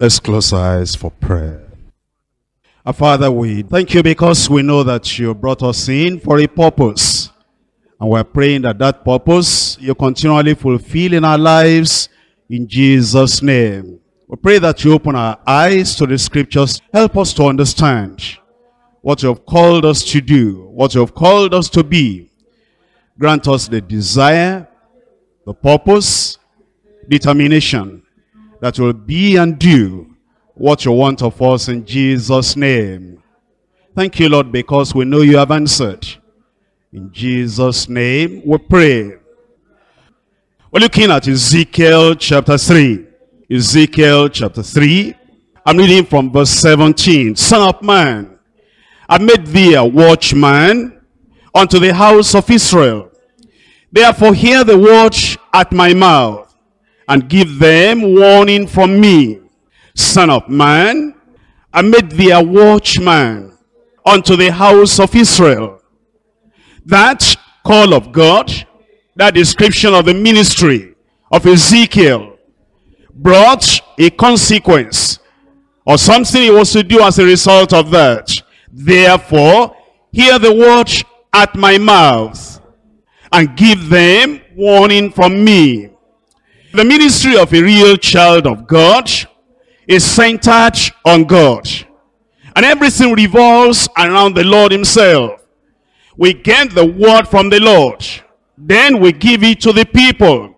Let's close our eyes for prayer. Our Father, we thank you because we know that you brought us in for a purpose. And we're praying that that purpose you continually fulfill in our lives in Jesus' name. We pray that you open our eyes to the scriptures. Help us to understand what you have called us to do, what you have called us to be. Grant us the desire, the purpose, determination that will be and do what you want of us in Jesus' name. Thank you, Lord, because we know you have answered. In Jesus' name we pray. We're looking at Ezekiel chapter 3. Ezekiel chapter 3. I'm reading from verse 17. Son of man, I made thee a watchman unto the house of Israel. Therefore hear the watch at my mouth and give them warning from me. Son of man, I made thee a watchman unto the house of Israel. That call of God, that description of the ministry of Ezekiel brought a consequence or something he was to do as a result of that. Therefore, hear the watch at my mouth and give them warning from me. The ministry of a real child of God is centered on God. And everything revolves around the Lord himself. We get the word from the Lord. Then we give it to the people.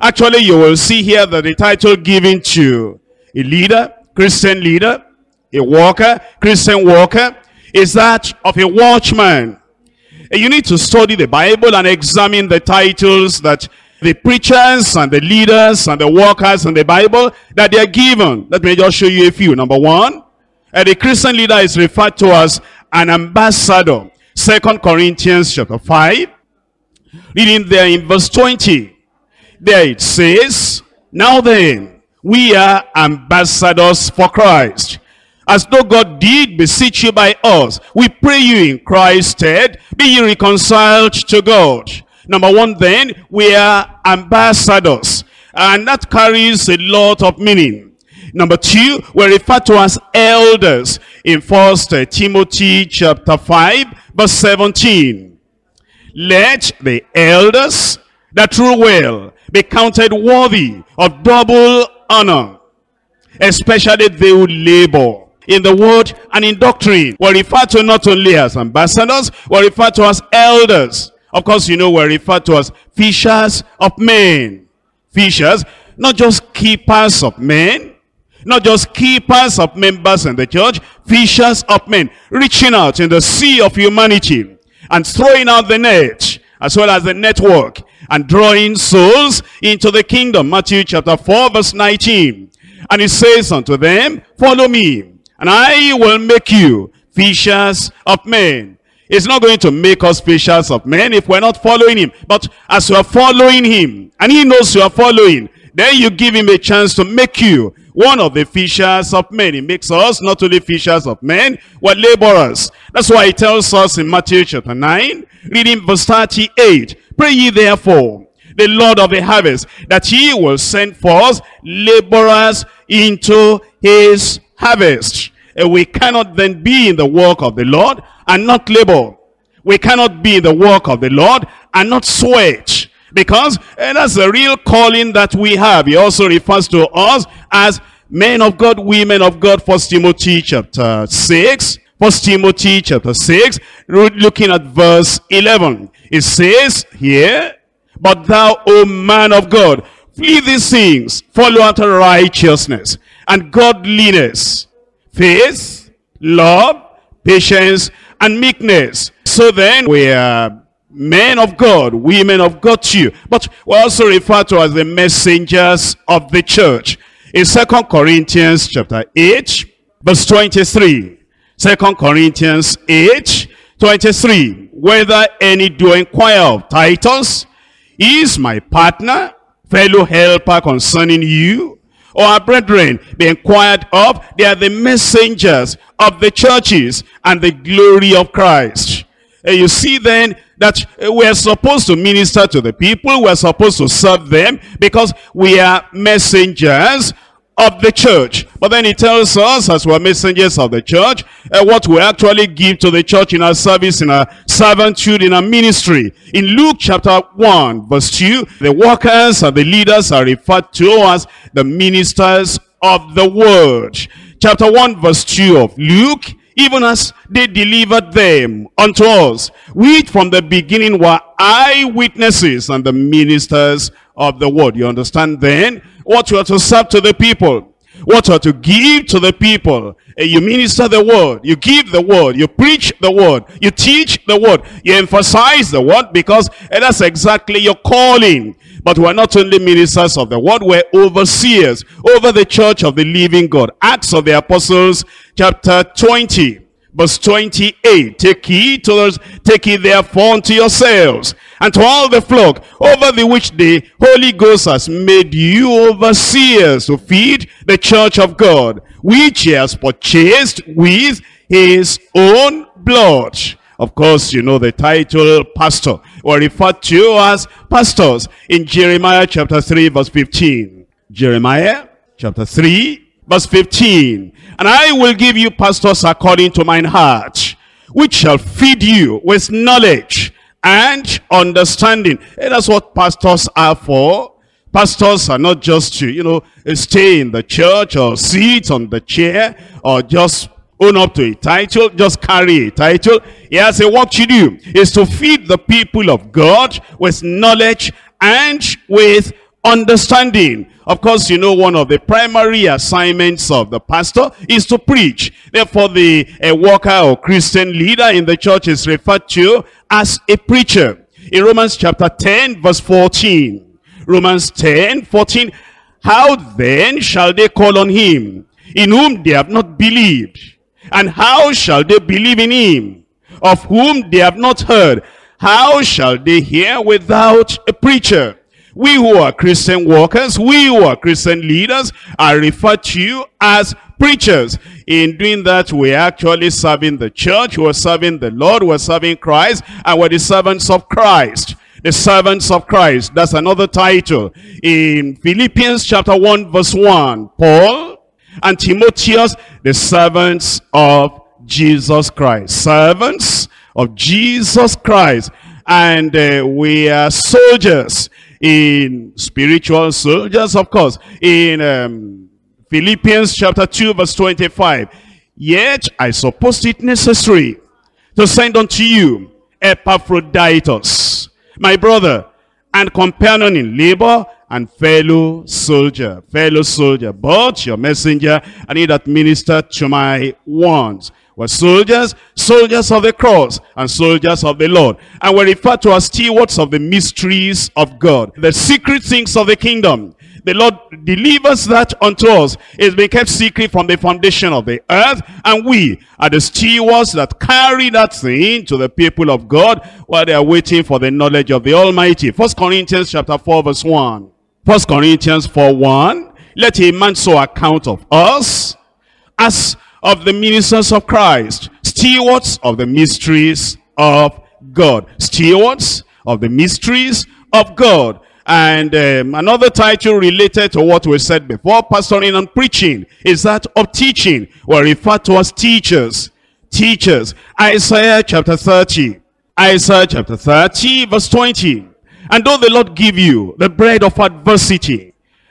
Actually, you will see here that the title given to a leader, Christian leader, a worker, Christian worker, is that of a watchman. And you need to study the Bible and examine the titles that the preachers and the leaders and the workers in the Bible that they are given. Let me just show you a few. Number one, uh, the Christian leader is referred to as an ambassador. Second Corinthians chapter 5. Reading there in verse 20. There it says, Now then, we are ambassadors for Christ. As though God did beseech you by us, we pray you in Christ's stead, be ye reconciled to God. Number one then, we are ambassadors. And that carries a lot of meaning. Number two, we're referred to as elders in First Timothy chapter 5, verse 17. Let the elders that rule well be counted worthy of double honor, especially they who labor in the word and in doctrine. We're referred to not only as ambassadors, we're referred to as elders. Of course, you know we're referred to as fishers of men. Fishers, not just keepers of men, not just keepers of members in the church, fishers of men, reaching out in the sea of humanity and throwing out the net as well as the network and drawing souls into the kingdom. Matthew chapter 4 verse 19. And he says unto them, follow me and I will make you fishers of men. It's not going to make us fishers of men if we're not following him. But as you are following him, and he knows you are following, then you give him a chance to make you one of the fishers of men. He makes us not only fishers of men, we're laborers. That's why he tells us in Matthew chapter 9, reading verse 38, Pray ye therefore, the Lord of the harvest, that he will send forth laborers into his harvest. We cannot then be in the work of the Lord and not labor. We cannot be in the work of the Lord and not sweat. Because that's the real calling that we have. He also refers to us as men of God, women of God. First Timothy chapter 6. First Timothy chapter 6. Looking at verse 11. It says here, But thou, O man of God, flee these things, follow after righteousness and godliness, faith, love, patience, and meekness. So then we are men of God, women of God too. But we're also referred to as the messengers of the church. In Second Corinthians chapter 8, verse 23. 2 Corinthians 8, 23. Whether any do inquire of Titus, is my partner, fellow helper concerning you, or our brethren be inquired of. They are the messengers of the churches and the glory of Christ. And you see then that we're supposed to minister to the people. We're supposed to serve them because we are messengers of the church. But then he tells us, as we're messengers of the church, uh, what we actually give to the church in our service, in our servitude, in our ministry. In Luke chapter 1, verse 2, the workers and the leaders are referred to as the ministers of the word. Chapter 1, verse 2 of Luke, even as they delivered them unto us, which from the beginning were eyewitnesses and the ministers of the word. You understand then what you are to serve to the people, what you are to give to the people. You minister the word, you give the word, you preach the word, you teach the word, you emphasize the word because that's exactly your calling. But we're not only ministers of the word, we're overseers over the church of the living God. Acts of the Apostles chapter 20 verse 28 take heed to those take heed therefore unto yourselves and to all the flock over the which the holy ghost has made you overseers to feed the church of god which he has purchased with his own blood. Of course you know the title pastor or referred to as pastors in jeremiah chapter 3 verse 15 jeremiah chapter 3 verse 15 and I will give you pastors according to mine heart, which shall feed you with knowledge and understanding. And that's what pastors are for. Pastors are not just to, you know, eh, stay in the church or sit on the chair or just own up to a title, just carry a title. He say what you do is to feed the people of God with knowledge and with understanding. Of course, you know one of the primary assignments of the pastor is to preach. Therefore, the a worker or Christian leader in the church is referred to as a preacher. In Romans chapter 10, verse 14. Romans 10, 14. How then shall they call on him in whom they have not believed? And how shall they believe in him of whom they have not heard? How shall they hear without a preacher? We who are Christian workers, we who are Christian leaders are referred to you as preachers. In doing that, we're actually serving the church, we're serving the Lord, we're serving Christ, and we're the servants of Christ. The servants of Christ. That's another title. In Philippians chapter 1 verse 1, Paul and Timotheus, the servants of Jesus Christ. Servants of Jesus Christ. And uh, we are soldiers in spiritual soldiers, of course, in um, Philippians chapter 2 verse 25. Yet I supposed it necessary to send unto you Epaphroditus, my brother, and companion in labor, and fellow soldier, fellow soldier, but your messenger, and he that ministered to my wants were soldiers, soldiers of the cross, and soldiers of the Lord. And were referred to as stewards of the mysteries of God, the secret things of the kingdom. The Lord delivers that unto us. It's been kept secret from the foundation of the earth. And we are the stewards that carry that thing to the people of God while they are waiting for the knowledge of the Almighty. First Corinthians chapter 4 verse 1. First Corinthians 4 1. Let a man so account of us as of the ministers of Christ, stewards of the mysteries of God. Stewards of the mysteries of God. And um, another title related to what we said before, pastoring and preaching, is that of teaching. We're referred to as teachers. Teachers. Isaiah chapter 30. Isaiah chapter 30 verse 20. And though the Lord give you the bread of adversity,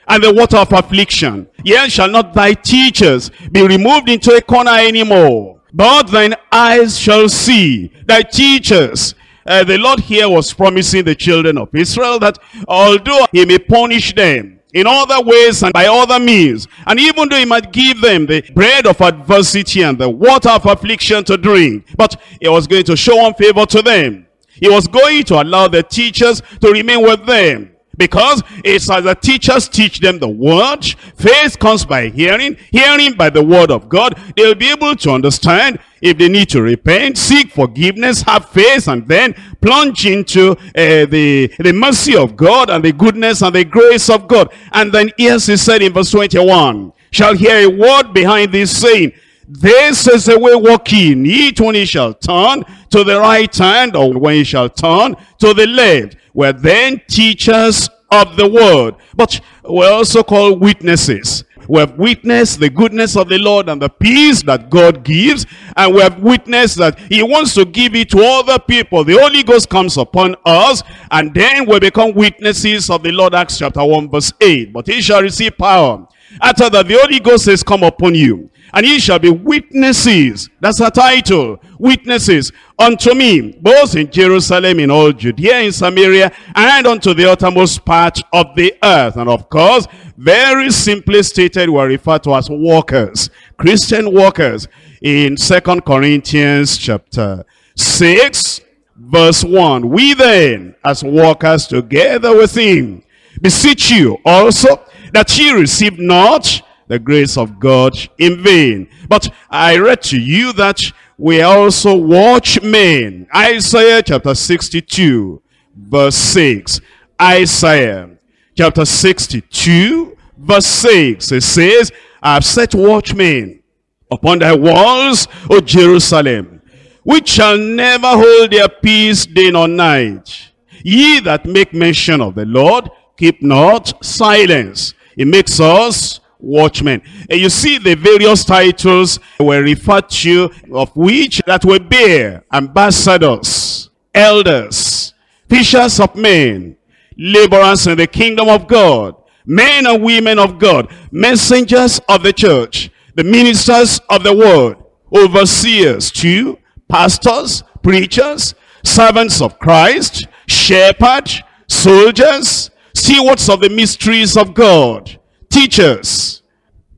and the water of affliction. Yet shall not thy teachers be removed into a corner anymore, but thine eyes shall see thy teachers. Uh, the Lord here was promising the children of Israel that although he may punish them in other ways and by other means, and even though he might give them the bread of adversity and the water of affliction to drink, but he was going to show on favor to them. He was going to allow the teachers to remain with them. Because it's as the teachers teach them the word, faith comes by hearing, hearing by the word of God. They'll be able to understand if they need to repent, seek forgiveness, have faith, and then plunge into uh, the, the mercy of God and the goodness and the grace of God. And then yes, he said in verse 21, shall hear a word behind this saying, this is the way walking. Each when he shall turn to the right hand, or when he shall turn to the left were then teachers of the word, but we're also called witnesses. We have witnessed the goodness of the Lord and the peace that God gives. And we have witnessed that he wants to give it to other people. The Holy Ghost comes upon us. And then we become witnesses of the Lord. Acts chapter 1 verse 8. But he shall receive power. After that the Holy Ghost has come upon you. And ye shall be witnesses. That's a title. Witnesses unto me, both in Jerusalem, in all Judea, in Samaria, and unto the uttermost part of the earth. And of course, very simply stated, we are referred to as workers. Christian workers. In Second Corinthians chapter 6, verse 1. We then, as workers together with him, beseech you also that ye receive not the grace of God in vain. But I read to you that we also watchmen. Isaiah chapter 62 verse 6. Isaiah chapter 62 verse 6. It says, I have set watchmen upon thy walls, O Jerusalem, which shall never hold their peace day nor night. Ye that make mention of the Lord, keep not silence. It makes us watchmen. And you see the various titles were referred to, of which that we bear ambassadors, elders, fishers of men, laborers in the kingdom of God, men and women of God, messengers of the church, the ministers of the word, overseers too, pastors, preachers, servants of Christ, shepherds, soldiers, stewards of the mysteries of God, teachers,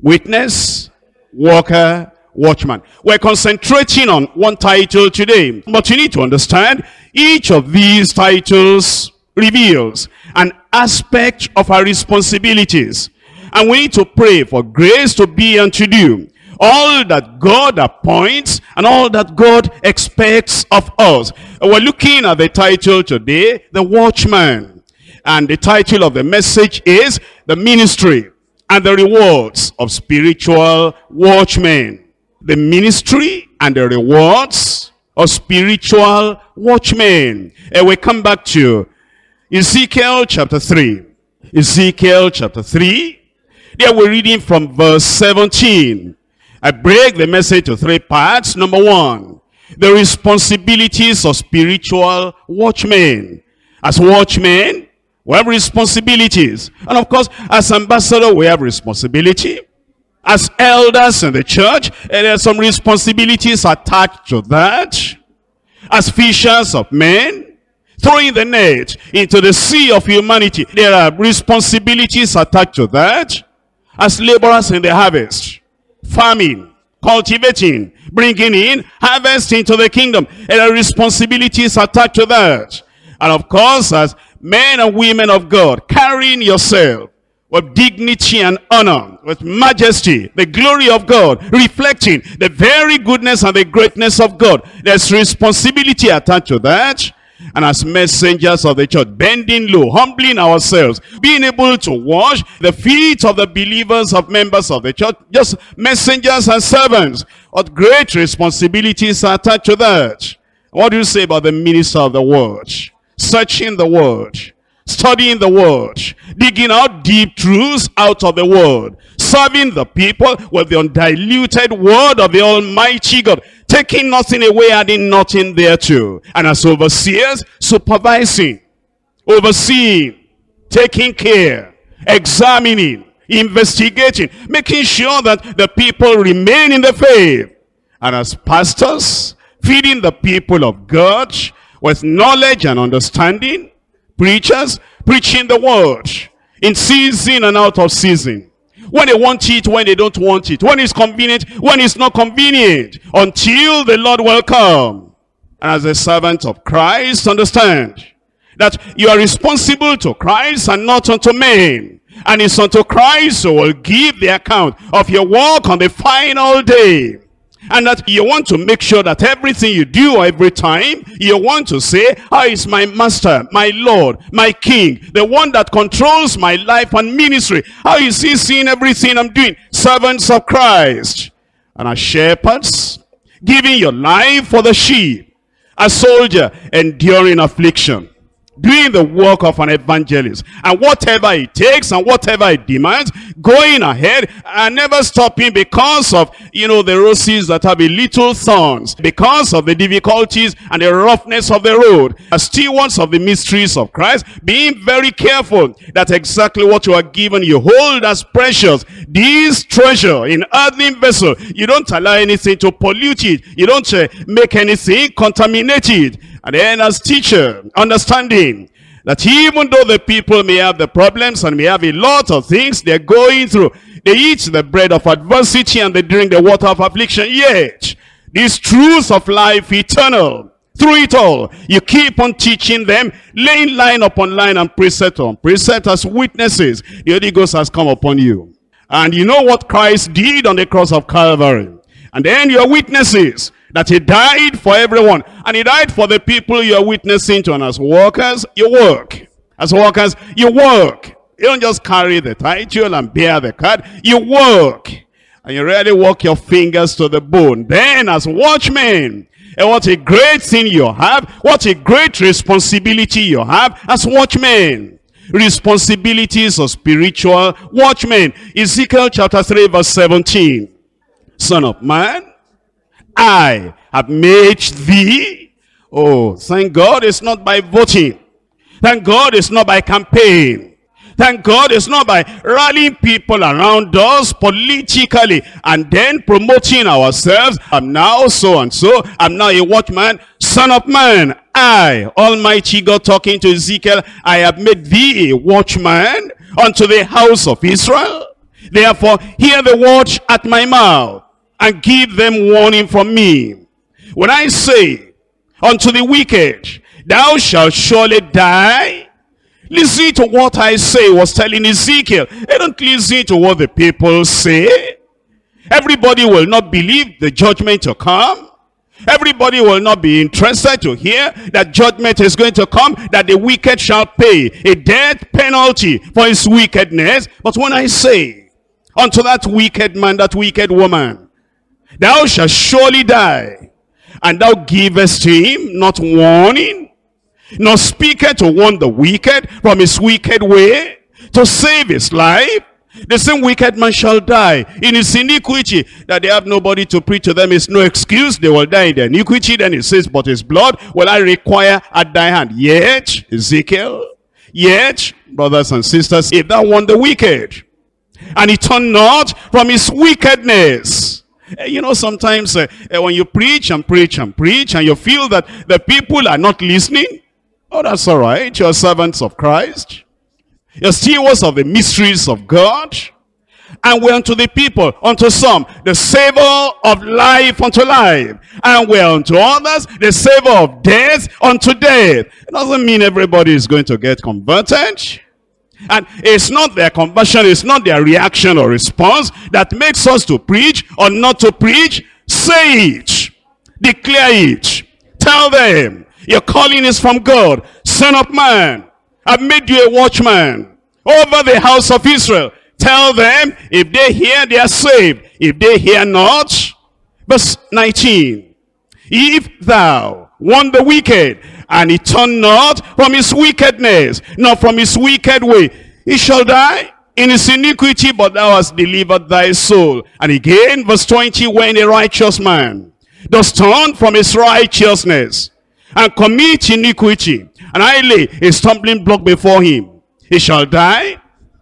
witness, worker, watchman. We're concentrating on one title today. But you need to understand, each of these titles reveals an aspect of our responsibilities. And we need to pray for grace to be and to do all that God appoints and all that God expects of us. We're looking at the title today, The Watchman. And the title of the message is The Ministry and the rewards of spiritual watchmen. The ministry and the rewards of spiritual watchmen. And we come back to Ezekiel chapter 3. Ezekiel chapter 3. There we're reading from verse 17. I break the message to three parts. Number one, the responsibilities of spiritual watchmen. As watchmen, we have responsibilities. And of course, as ambassador, we have responsibility. As elders in the church, eh, there are some responsibilities attached to that. As fishers of men, throwing the net into the sea of humanity, there are responsibilities attached to that. As laborers in the harvest, farming, cultivating, bringing in harvest into the kingdom, there are responsibilities attached to that. And of course, as men and women of God, carrying yourself with dignity and honor, with majesty, the glory of God, reflecting the very goodness and the greatness of God. There's responsibility attached to that. And as messengers of the church, bending low, humbling ourselves, being able to wash the feet of the believers of members of the church, just messengers and servants. What great responsibilities are attached to that. What do you say about the minister of the word? Searching the word, studying the word, digging out deep truths out of the word, serving the people with the undiluted word of the Almighty God, taking nothing away, adding nothing thereto. And as overseers, supervising, overseeing, taking care, examining, investigating, making sure that the people remain in the faith. And as pastors, feeding the people of God, with knowledge and understanding, preachers preaching the word in season and out of season. When they want it, when they don't want it. When it's convenient, when it's not convenient. Until the Lord will come. And as a servant of Christ, understand that you are responsible to Christ and not unto men. And it's unto Christ who will give the account of your work on the final day. And that you want to make sure that everything you do every time, you want to say, ah, how is my master, my Lord, my king, the one that controls my life and ministry? How is he seeing everything I'm doing? Servants of Christ. And as shepherds, giving your life for the sheep. A soldier, enduring affliction. Doing the work of an evangelist. And whatever it takes and whatever it demands, going ahead and never stopping because of, you know, the roses that have a little thorns, because of the difficulties and the roughness of the road. As stewards of the mysteries of Christ, being very careful that exactly what you are given you hold as precious. This treasure in earthen vessel, you don't allow anything to pollute it. You don't uh, make anything contaminate it. And then as teacher, understanding that even though the people may have the problems and may have a lot of things they're going through, they eat the bread of adversity and they drink the water of affliction, yet these truths of life eternal, through it all, you keep on teaching them, laying line upon line and precept on precept as witnesses. The Holy Ghost has come upon you. And you know what Christ did on the cross of Calvary. And then you're witnesses that he died for everyone. And he died for the people you're witnessing to. And as workers, you work. As workers, you work. You don't just carry the title and bear the card. You work. And you really work your fingers to the bone. Then as watchmen, and what a great thing you have. What a great responsibility you have as watchmen. Responsibilities of spiritual watchmen. Ezekiel chapter 3 verse 17. Son of man, I have made thee. Oh, thank God it's not by voting. Thank God it's not by campaign. Thank God it's not by rallying people around us politically and then promoting ourselves. I'm now so and so. I'm now a watchman. Son of man, I, Almighty God talking to Ezekiel, I have made thee a watchman unto the house of Israel. Therefore, hear the watch at my mouth and give them warning from me. When I say unto the wicked, thou shalt surely die, listen to what I say was telling Ezekiel. They don't listen to what the people say. Everybody will not believe the judgment to come. Everybody will not be interested to hear that judgment is going to come, that the wicked shall pay a death penalty for his wickedness. But when I say unto that wicked man, that wicked woman, Thou shalt surely die. And thou givest him not warning, nor speaketh to warn the wicked from his wicked way, to save his life. The same wicked man shall die in his iniquity, that they have nobody to preach to them is no excuse. They will die in their iniquity. Then it says, but his blood will I require at thy hand. Yet, Ezekiel, yet, brothers and sisters, if thou want the wicked, and he turn not from his wickedness, you know, sometimes uh, when you preach and preach and preach and you feel that the people are not listening, oh, that's all right. You're servants of Christ. You're stewards of the mysteries of God. And we're unto the people, unto some, the savor of life unto life. And we're unto others, the savor of death unto death. It doesn't mean everybody is going to get converted. And it's not their conversion, it's not their reaction or response that makes us to preach or not to preach. Say it. Declare it. Tell them, your calling is from God. Son of man, I've made you a watchman over the house of Israel. Tell them, if they hear, they are saved. If they hear not, verse 19. If thou want the wicked, and he turned not from his wickedness, nor from his wicked way. He shall die in his iniquity, but thou hast delivered thy soul. And again, verse 20, when a righteous man does turn from his righteousness and commit iniquity, and I lay a stumbling block before him, he shall die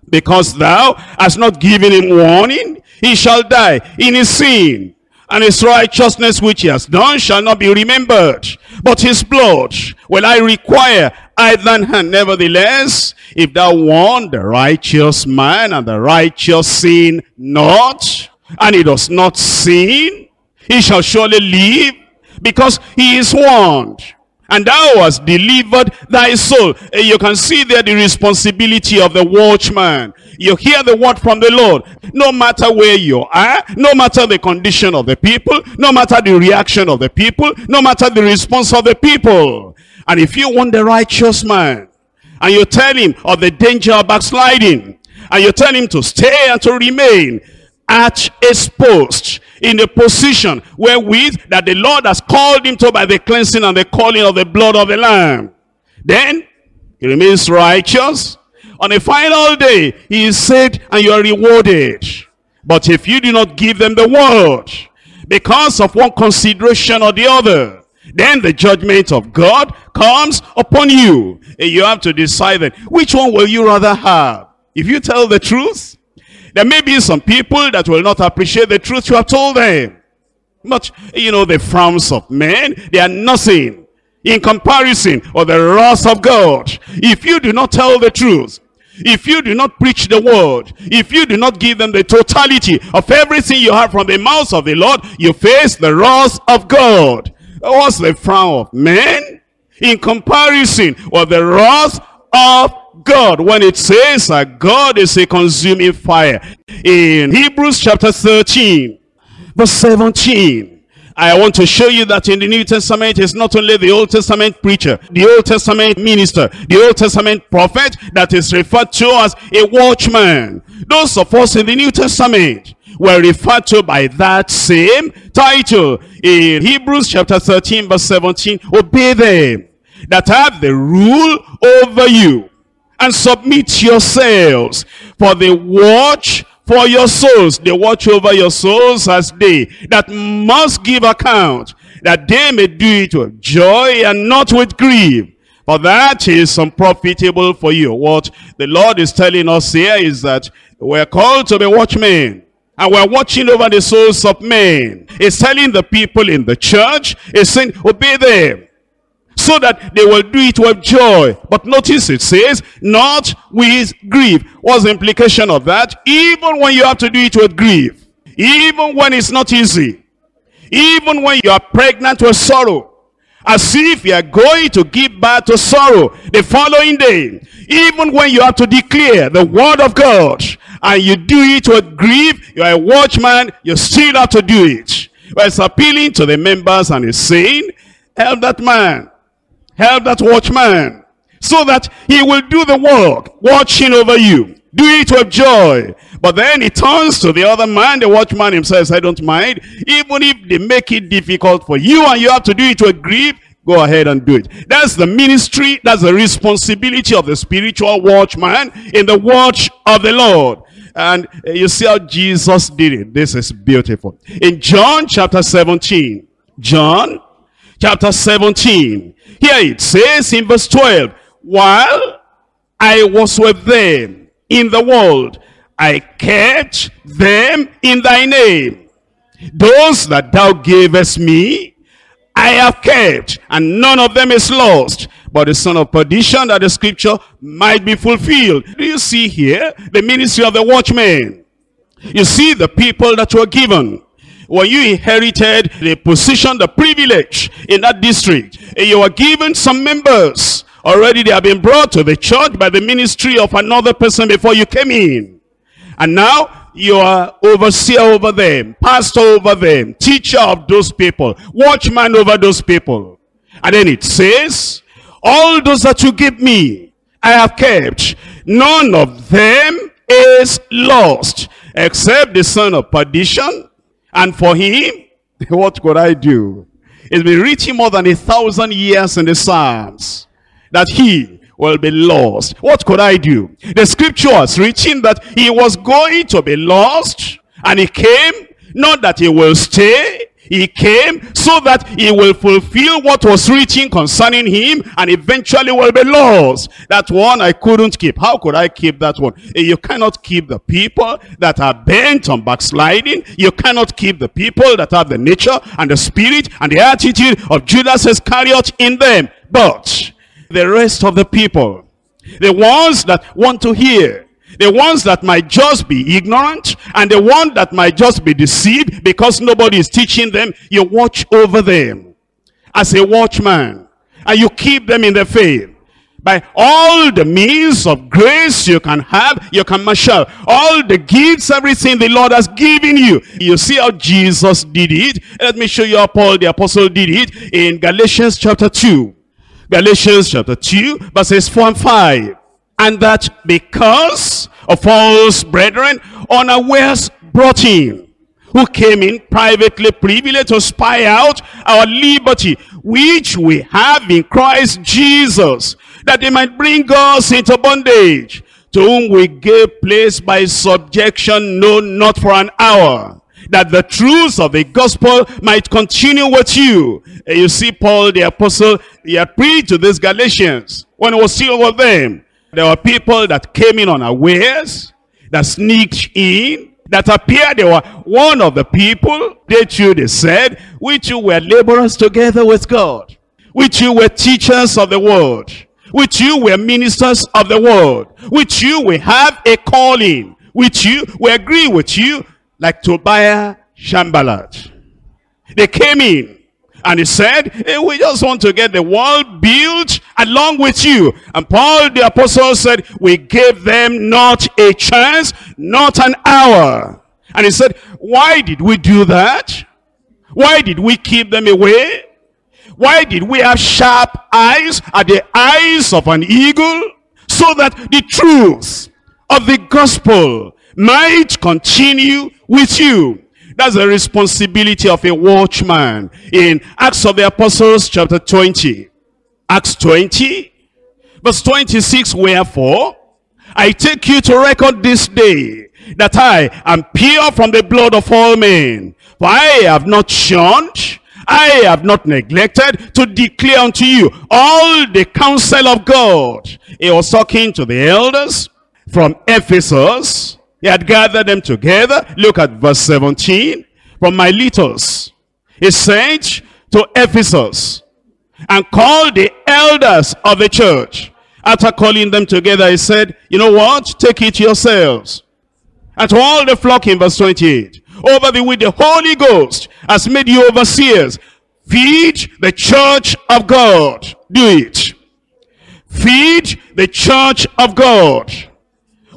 because thou hast not given him warning. He shall die in his sin and his righteousness which he has done shall not be remembered. But his blood will I require thine hand. Nevertheless, if thou want the righteous man and the righteous sin not, and he does not sin, he shall surely live because he is warned and thou hast delivered thy soul. Eh, you can see there the responsibility of the watchman. You hear the word from the Lord. No matter where you are, no matter the condition of the people, no matter the reaction of the people, no matter the response of the people. And if you want the righteous man, and you tell him of the danger of backsliding, and you tell him to stay and to remain at his post, in the position wherewith that the Lord has called him to by the cleansing and the calling of the blood of the Lamb. Then He remains righteous. On a final day, he is saved and you are rewarded. But if you do not give them the word, because of one consideration or the other, then the judgment of God comes upon you. And you have to decide that which one will you rather have? If you tell the truth, there may be some people that will not appreciate the truth you have told them. But, you know, the frowns of men, they are nothing in comparison or the wrath of God. If you do not tell the truth, if you do not preach the word, if you do not give them the totality of everything you have from the mouth of the Lord, you face the wrath of God. What's the frown of men? In comparison with the wrath of God when it says that God is a consuming fire. In Hebrews chapter 13, verse 17, I want to show you that in the New Testament, it's not only the Old Testament preacher, the Old Testament minister, the Old Testament prophet that is referred to as a watchman. Those of us in the New Testament were referred to by that same title. In Hebrews chapter 13 verse 17, obey them that have the rule over you and submit yourselves for the watch for your souls. They watch over your souls as they that must give account, that they may do it with joy and not with grief. For that is unprofitable for you. What the Lord is telling us here is that we're called to be watchmen. And we're watching over the souls of men. He's telling the people in the church, he's saying, obey them so that they will do it with joy. But notice it says, not with grief. What's the implication of that? Even when you have to do it with grief, even when it's not easy, even when you are pregnant with sorrow, as if you are going to give birth to sorrow the following day, even when you have to declare the word of God, and you do it with grief, you are a watchman, you still have to do it. But it's appealing to the members and is saying, help that man help that watchman so that he will do the work watching over you. Do it with joy. But then he turns to the other man the watchman himself i don't mind. Even if they make it difficult for you and you have to do it with grief go ahead and do it. That's the ministry that's the responsibility of the spiritual watchman in the watch of the lord. And uh, you see how jesus did it. This is beautiful. In john chapter 17 john chapter 17. Here it says in verse 12, While I was with them in the world, I kept them in thy name. Those that thou gavest me, I have kept, and none of them is lost. But the son of perdition that the scripture might be fulfilled. Do you see here the ministry of the watchman? You see the people that were given when you inherited the position, the privilege in that district, and you were given some members. Already they have been brought to the church by the ministry of another person before you came in. And now you are overseer over them, pastor over them, teacher of those people, watchman over those people. And then it says, all those that you give me, I have kept. None of them is lost, except the son of perdition, and for him, what could I do? It's been written more than a thousand years in the Psalms that he will be lost. What could I do? The scripture has written that he was going to be lost and he came, not that he will stay, he came so that he will fulfill what was written concerning him and eventually will be lost. That one I couldn't keep. How could I keep that one? Eh, you cannot keep the people that are bent on backsliding. You cannot keep the people that have the nature and the spirit and the attitude of Judas Iscariot in them. But the rest of the people, the ones that want to hear, the ones that might just be ignorant and the one that might just be deceived because nobody is teaching them, you watch over them as a watchman and you keep them in the faith. By all the means of grace you can have, you can marshal all the gifts, everything the Lord has given you. You see how Jesus did it. Let me show you how Paul the apostle did it in Galatians chapter 2. Galatians chapter 2 verses 4 and 5 and that because of false brethren unawares brought in who came in privately privileged to spy out our liberty which we have in Christ Jesus that they might bring us into bondage, to whom we gave place by subjection, no, not for an hour, that the truths of the gospel might continue with you. You see Paul the apostle, he had preached to these Galatians when he was still with them. There were people that came in unawares, that sneaked in, that appeared they were one of the people. They too, they said, we too were laborers together with God. We too were teachers of the word. With you were ministers of the word. With you we have a calling. With you we agree with you like Tobiah Sanballat. They came in and he said, hey, we just want to get the wall built along with you. And Paul the apostle said, we gave them not a chance, not an hour. And he said, why did we do that? Why did we keep them away? Why did we have sharp eyes at the eyes of an eagle? So that the truth of the gospel might continue with you. That's the responsibility of a watchman. In Acts of the Apostles chapter 20. Acts 20 verse 26. Wherefore, I take you to record this day that I am pure from the blood of all men. For I have not shunned I have not neglected to declare unto you all the counsel of God. He was talking to the elders from Ephesus. He had gathered them together. Look at verse 17. From Miletus, he sent to Ephesus and called the elders of the church. After calling them together, he said, you know what? Take it yourselves. And to all the flock in verse 28 over the with the Holy Ghost has made you overseers. Feed the church of God. Do it. Feed the church of God,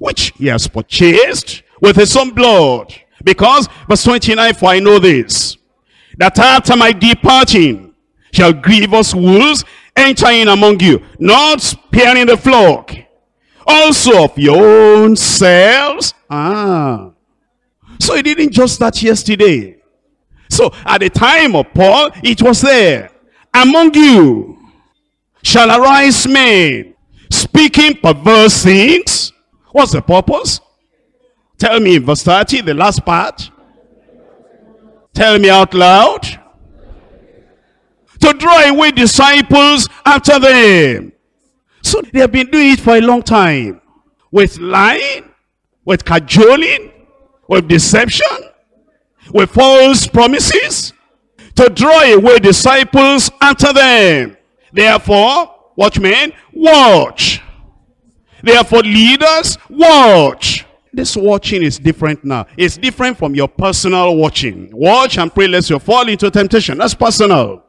which he has purchased with his own blood. Because, verse 29, for I know this, that after my departing shall grievous wolves enter in among you, not sparing the flock. Also of your own selves. Ah. So he didn't just start yesterday. So at the time of Paul, it was there. Among you shall arise men speaking perverse things. What's the purpose? Tell me in verse 30, the last part. Tell me out loud. To draw away disciples after them. So they have been doing it for a long time. With lying, with cajoling, with deception, with false promises, to draw away disciples after them. Therefore, watchmen, watch. Therefore, leaders, watch. This watching is different now. It's different from your personal watching. Watch and pray lest you fall into temptation. That's personal.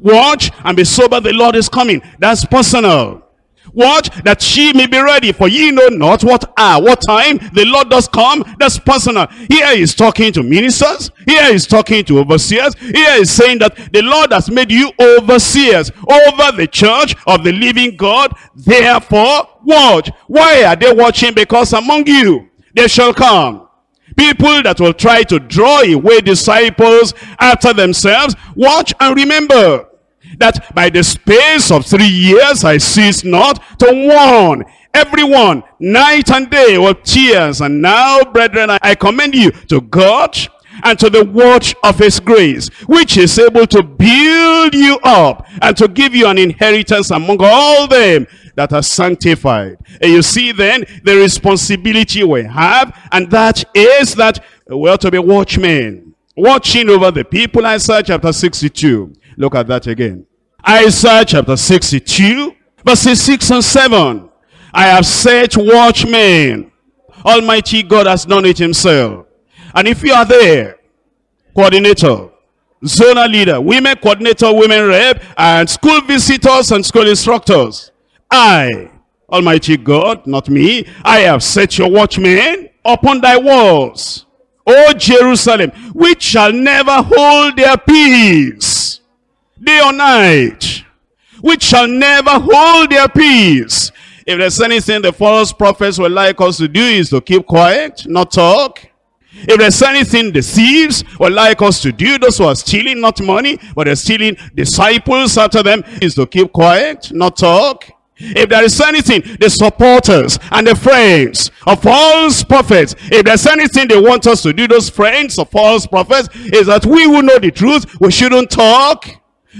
Watch and be sober. The Lord is coming. That's personal. Watch that she may be ready, for ye know not what hour, what time the Lord does come. That's personal. Here he's talking to ministers. Here he's talking to overseers. Here he's saying that the Lord has made you overseers over the church of the living God. Therefore, watch. Why are they watching? Because among you they shall come people that will try to draw away disciples after themselves. Watch and remember that by the space of three years I cease not to warn everyone night and day with tears. And now, brethren, I commend you to God and to the watch of his grace, which is able to build you up and to give you an inheritance among all them that are sanctified. And you see then the responsibility we have, and that is that we ought to be watchmen, watching over the people. Isaiah chapter 62. Look at that again. Isaiah chapter 62, verses 6 and 7. I have set watchmen. Almighty God has done it himself. And if you are there, coordinator, zonal leader, women coordinator, women rep, and school visitors and school instructors, I, Almighty God, not me, I have set your watchmen upon thy walls, O Jerusalem, which shall never hold their peace day or night, which shall never hold their peace. If there's anything the false prophets would like us to do is to keep quiet, not talk. If there's anything the thieves would like us to do, those who are stealing not money, but they're stealing disciples after them, is to keep quiet, not talk. If there is anything, the supporters and the friends of false prophets, if there's anything they want us to do, those friends of false prophets, is that we will know the truth, we shouldn't talk.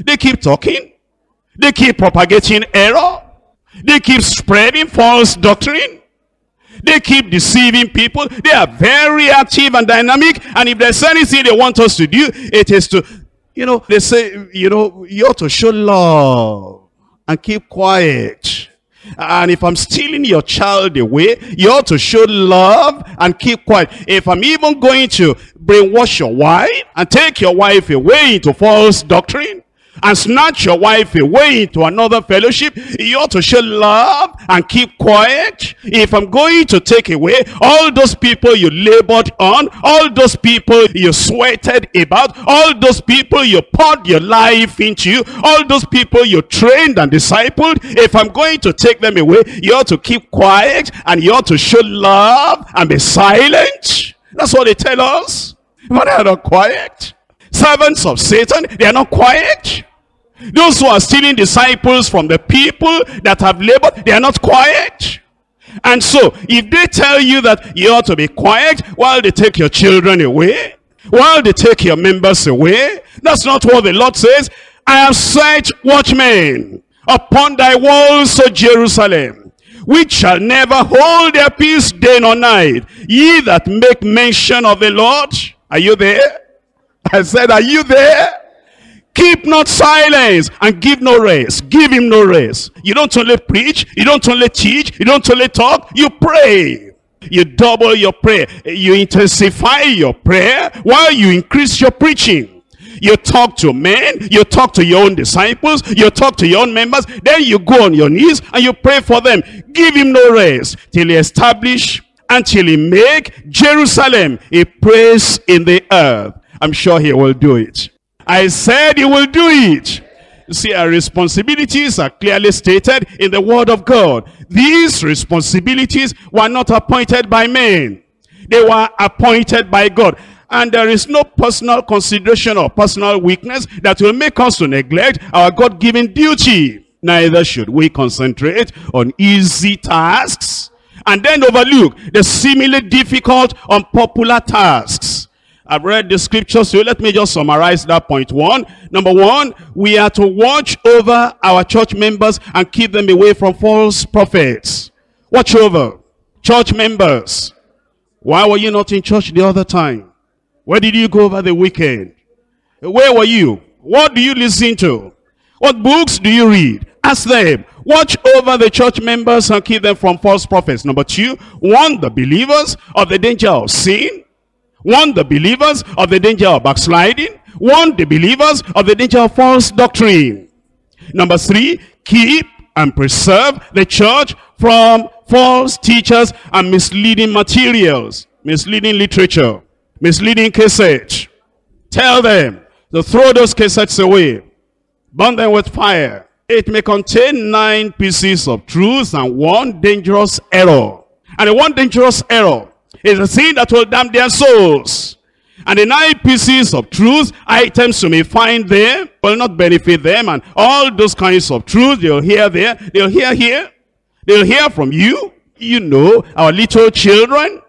They keep talking. They keep propagating error. They keep spreading false doctrine. They keep deceiving people. They are very active and dynamic. And if there's anything they want us to do, it is to, you know, they say, you know, you ought to show love and keep quiet. And if I'm stealing your child away, you ought to show love and keep quiet. If I'm even going to brainwash your wife and take your wife away into false doctrine, and snatch your wife away into another fellowship, you ought to show love and keep quiet. If I'm going to take away all those people you labored on, all those people you sweated about, all those people you poured your life into, all those people you trained and discipled, if I'm going to take them away, you ought to keep quiet and you ought to show love and be silent. That's what they tell us. But they are not quiet. Servants of Satan, they are not quiet. Those who are stealing disciples from the people that have labored, they are not quiet. And so, if they tell you that you ought to be quiet while they take your children away, while they take your members away, that's not what the Lord says. I have set watchmen upon thy walls, O Jerusalem, which shall never hold their peace day nor night. Ye that make mention of the Lord, are you there? I said, are you there? Keep not silence and give no rest. Give him no rest. You don't only preach, you don't only teach, you don't only talk, you pray. You double your prayer. You intensify your prayer while you increase your preaching. You talk to men, you talk to your own disciples, you talk to your own members, then you go on your knees and you pray for them. Give him no rest till he establish until he make Jerusalem a praise in the earth. I'm sure he will do it. I said he will do it. You see, our responsibilities are clearly stated in the word of God. These responsibilities were not appointed by men. They were appointed by God. And there is no personal consideration or personal weakness that will make us to neglect our God-given duty. Neither should we concentrate on easy tasks and then overlook the seemingly difficult, unpopular tasks. I've read the scriptures, so let me just summarize that point one. Number one, we are to watch over our church members and keep them away from false prophets. Watch over church members. Why were you not in church the other time? Where did you go over the weekend? Where were you? What do you listen to? What books do you read? Ask them. Watch over the church members and keep them from false prophets. Number two, warn the believers of the danger of sin warn the believers of the danger of backsliding, warn the believers of the danger of false doctrine. Number three, keep and preserve the church from false teachers and misleading materials, misleading literature, misleading cassettes. Tell them to throw those cassettes away, burn them with fire. It may contain nine pieces of truth and one dangerous error. And the one dangerous error is a sin that will damn their souls. And the nine pieces of truth, items you may find there, will not benefit them. And all those kinds of truth they'll hear there, they'll hear here. They'll hear from you. You know, our little children.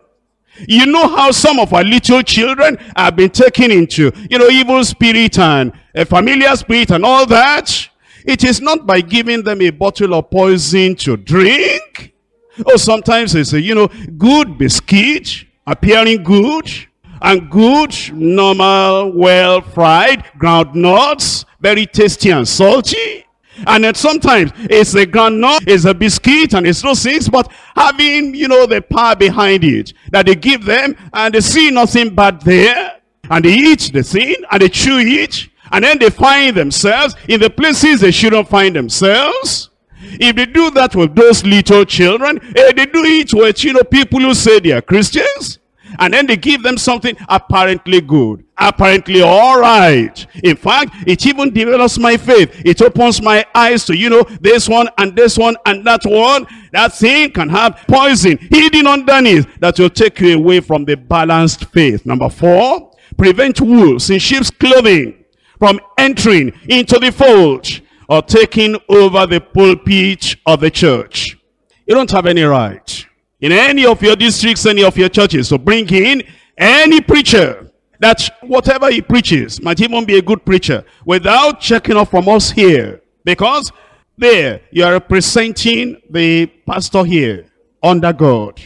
You know how some of our little children have been taken into, you know, evil spirit and a familiar spirit and all that. It is not by giving them a bottle of poison to drink. Oh, sometimes it's a, you know, good biscuit, appearing good, and good, normal, well-fried ground nuts, very tasty and salty. And then sometimes it's a ground nut, it's a biscuit, and it's those things, but having, you know, the power behind it, that they give them, and they see nothing bad there, and they eat the thing, and they chew it, and then they find themselves in the places they shouldn't find themselves, if they do that with those little children, eh, they do it with, you know, people who say they are Christians. And then they give them something apparently good, apparently all right. In fact, it even develops my faith. It opens my eyes to, you know, this one and this one and that one. That thing can have poison hidden underneath that will take you away from the balanced faith. Number four, prevent wolves in sheep's clothing from entering into the fold. Or taking over the pulpit of the church. You don't have any right in any of your districts, any of your churches to bring in any preacher that whatever he preaches might even be a good preacher without checking off from us here. Because there you are representing the pastor here under God.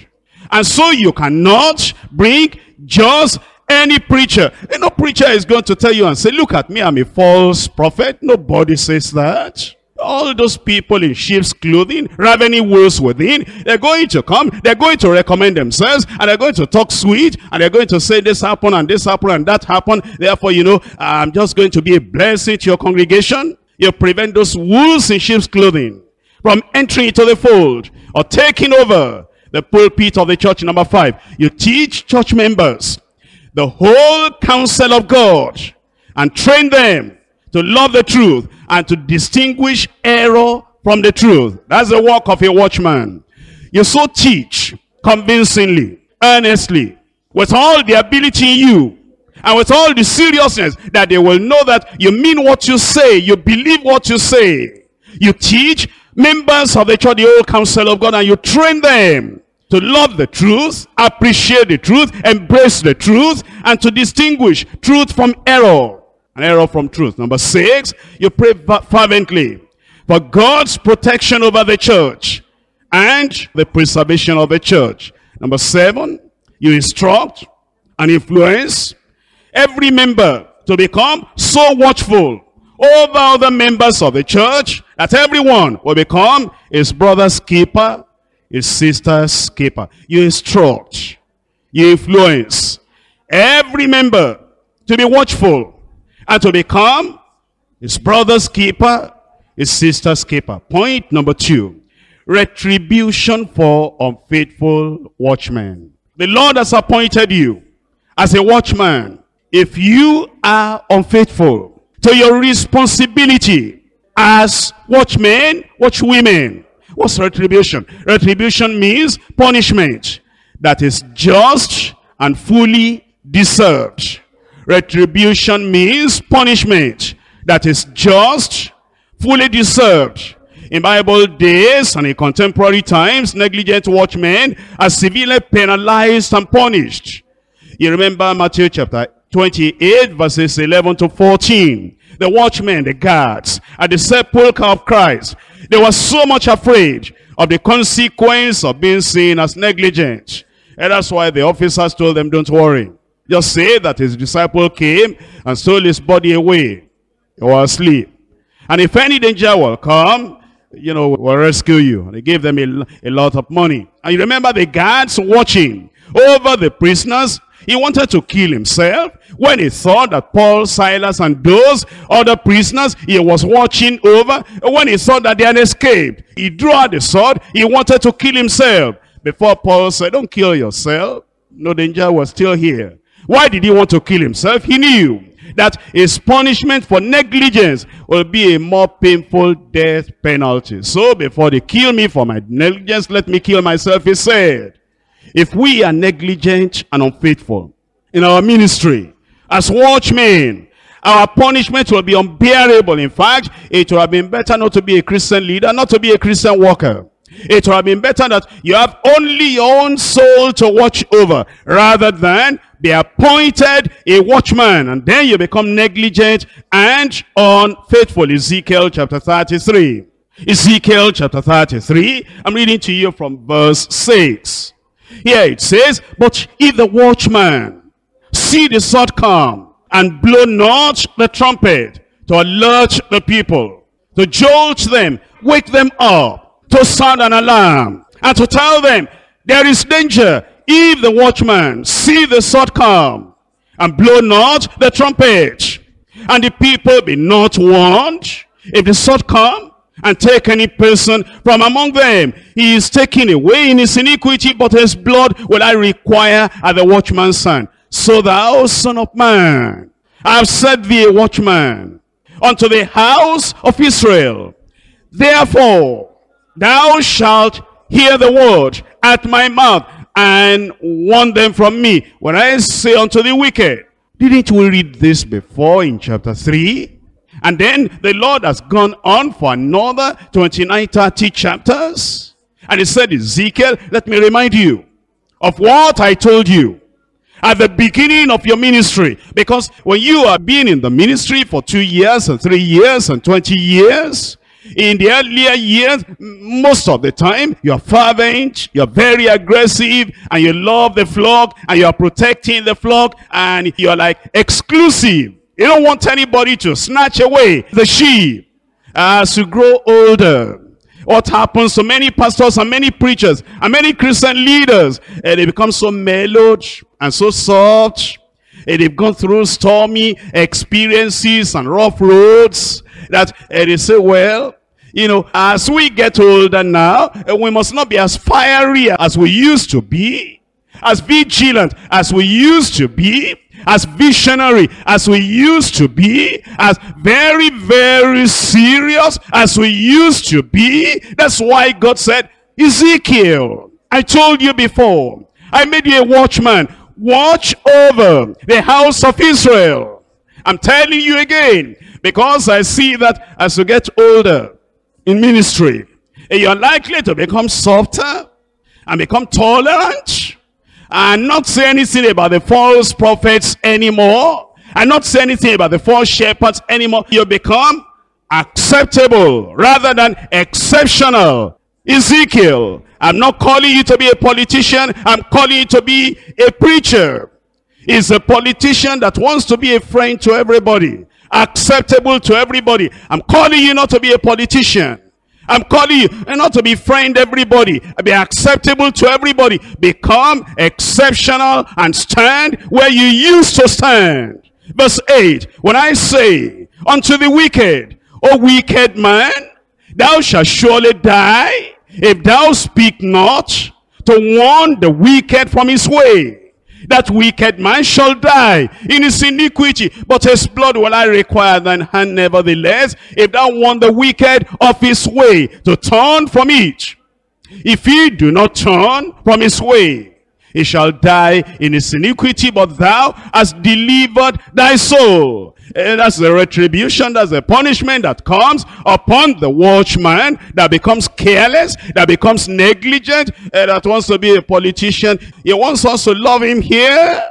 And so you cannot bring just any preacher. And no preacher is going to tell you and say, look at me, I'm a false prophet. Nobody says that. All those people in sheep's clothing, ravening wolves within, they're going to come, they're going to recommend themselves, and they're going to talk sweet, and they're going to say this happened, and this happened, and that happened. Therefore, you know, I'm just going to be a blessing to your congregation. You prevent those wolves in sheep's clothing from entering into the fold or taking over the pulpit of the church. Number five, you teach church members the whole counsel of God and train them to love the truth and to distinguish error from the truth. That's the work of a watchman. You so teach convincingly, earnestly, with all the ability in you, and with all the seriousness that they will know that you mean what you say, you believe what you say. You teach members of the church, the old counsel of God, and you train them to love the truth, appreciate the truth, embrace the truth, and to distinguish truth from error and error from truth. Number six, you pray fervently for God's protection over the church and the preservation of the church. Number seven, you instruct and influence every member to become so watchful over other members of the church that everyone will become his brother's keeper, his sister's keeper. You instruct, you influence every member to be watchful and to become his brother's keeper, his sister's keeper. Point number two, retribution for unfaithful watchmen. The Lord has appointed you as a watchman. If you are unfaithful to your responsibility as watchmen, watchwomen, what's retribution? Retribution means punishment that is just and fully deserved. Retribution means punishment that is just, fully deserved. In Bible days and in contemporary times, negligent watchmen are severely penalized and punished. You remember Matthew chapter 28 verses 11 to 14. The watchmen, the guards at the sepulchre of Christ, they were so much afraid of the consequence of being seen as negligent. And that's why the officers told them, don't worry. Just say that his disciple came and stole his body away. He was asleep. And if any danger will come, you know, we'll rescue you. And they gave them a, a lot of money. And you remember the guards watching over the prisoners. He wanted to kill himself when he thought that Paul, Silas, and those other prisoners he was watching over, when he thought that they had escaped, he drew out the sword. He wanted to kill himself. Before Paul said, don't kill yourself. No danger was still here. Why did he want to kill himself? He knew that his punishment for negligence will be a more painful death penalty. So before they kill me for my negligence, let me kill myself, he said. If we are negligent and unfaithful in our ministry, as watchmen, our punishment will be unbearable. In fact, it would have been better not to be a Christian leader, not to be a Christian worker. It would have been better that you have only your own soul to watch over rather than be appointed a watchman and then you become negligent and unfaithful. Ezekiel chapter 33. Ezekiel chapter 33. I'm reading to you from verse 6. Here it says, But if the watchman see the sword come and blow not the trumpet to alert the people, to jolt them, wake them up, to sound an alarm and to tell them there is danger if the watchman see the sword come and blow not the trumpet and the people be not warned if the sword come and take any person from among them he is taken away in his iniquity but his blood will I require at the watchman's hand so thou son of man I have set thee a watchman unto the house of Israel therefore Thou shalt hear the word at my mouth and warn them from me. When I say unto the wicked, didn't we read this before in chapter 3? And then the Lord has gone on for another 29, 30 chapters. And he said, Ezekiel, let me remind you of what I told you at the beginning of your ministry. Because when you are being in the ministry for two years and three years and 20 years, in the earlier years, most of the time, you're fervent, you're very aggressive, and you love the flock, and you're protecting the flock, and you're like exclusive. You don't want anybody to snatch away the sheep. As you grow older, what happens to many pastors and many preachers and many Christian leaders, and they become so mellowed and so soft, and they've gone through stormy experiences and rough roads, that eh, they say, well, you know, as we get older now, we must not be as fiery as we used to be, as vigilant as we used to be, as visionary as we used to be, as very, very serious as we used to be. That's why God said, Ezekiel, I told you before, I made you a watchman. Watch over the house of Israel. I'm telling you again, because I see that as you get older in ministry, you're likely to become softer and become tolerant and not say anything about the false prophets anymore and not say anything about the false shepherds anymore. You become acceptable rather than exceptional. Ezekiel, I'm not calling you to be a politician. I'm calling you to be a preacher. Is a politician that wants to be a friend to everybody, acceptable to everybody. I'm calling you not to be a politician. I'm calling you and not to be friend everybody, be acceptable to everybody. Become exceptional and stand where you used to stand. Verse 8, when I say unto the wicked, O wicked man, thou shalt surely die if thou speak not to warn the wicked from his way that wicked man shall die in his iniquity, but his blood will I require thine hand nevertheless, if thou want the wicked of his way to turn from it. If he do not turn from his way, he shall die in his iniquity, but thou hast delivered thy soul. And that's the retribution, that's the punishment that comes upon the watchman that becomes careless, that becomes negligent, uh, that wants to be a politician. He wants us to love him here,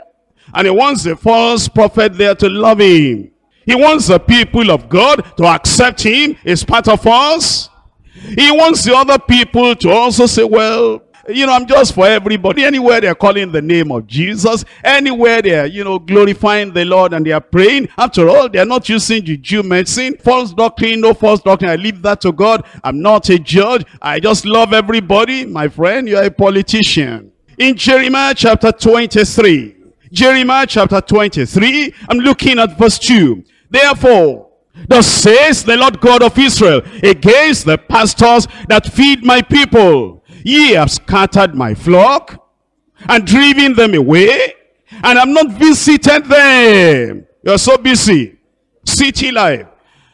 and he wants the false prophet there to love him. He wants the people of God to accept him as part of us. He wants the other people to also say, well, you know, I'm just for everybody. Anywhere they're calling the name of Jesus, anywhere they're, you know, glorifying the Lord and they're praying. After all, they're not using juju medicine, false doctrine, no false doctrine. I leave that to God. I'm not a judge. I just love everybody. My friend, you're a politician. In Jeremiah chapter 23, Jeremiah chapter 23, I'm looking at verse 2. Therefore, Thus says the Lord God of Israel against the pastors that feed my people. Ye have scattered my flock and driven them away, and I'm not visited them. You're so busy. City life.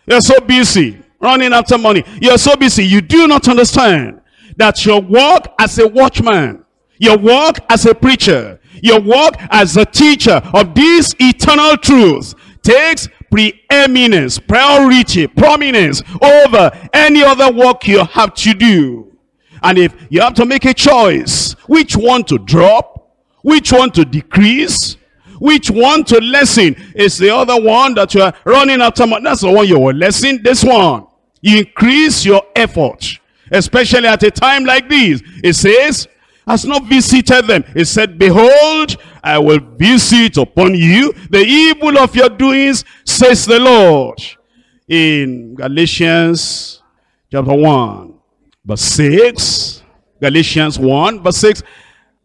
You're so busy running after money. You're so busy. You do not understand that your work as a watchman, your work as a preacher, your work as a teacher of this eternal truth takes preeminence, priority, prominence over any other work you have to do. And if you have to make a choice, which one to drop, which one to decrease, which one to lessen, is the other one that you are running after. That's the one you will lessen. This one. You increase your effort. Especially at a time like this. It says, has not visited them. It said, behold, I will visit upon you the evil of your doings, says the Lord. In Galatians chapter 1 verse 6, Galatians 1, verse 6,